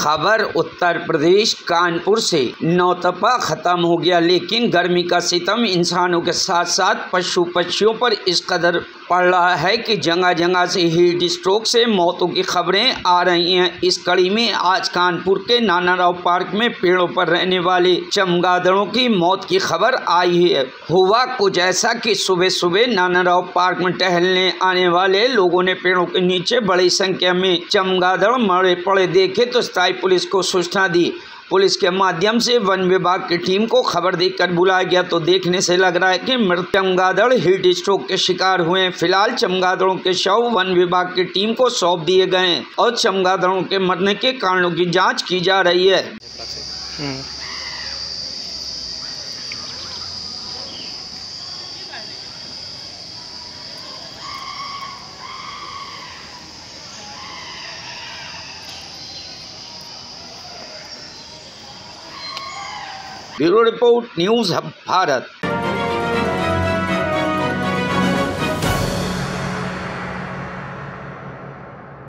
खबर उत्तर प्रदेश कानपुर से। नौतपा खत्म हो गया, लेकिन गर्मी का सितम इंसानों के साथ साथ पशु पक्षियों पर इस कदर पड़ रहा है कि जगह जगह से हीट स्ट्रोक से मौतों की खबरें आ रही हैं। इस कड़ी में आज कानपुर के नाना राव पार्क में पेड़ों पर रहने वाले चमगादड़ों की मौत की खबर आई है। हुआ कुछ ऐसा कि सुबह सुबह नाना राव पार्क में टहलने आने वाले लोगों ने पेड़ों के नीचे बड़ी संख्या में चमगादड़ मरे पड़े देखे तो स्थायी पुलिस को सूचना दी। पुलिस के माध्यम से वन विभाग की टीम को खबर देकर बुलाया गया तो देखने से लग रहा है कि मृत चमगादड़, हीट स्ट्रोक के शिकार हुए फ़िलहाल चमगादड़ों के शव वन विभाग की टीम को सौंप दिए गए और चमगादड़ों के मरने के कारणों की जाँच की जा रही है। Bureau report news hub Bharat.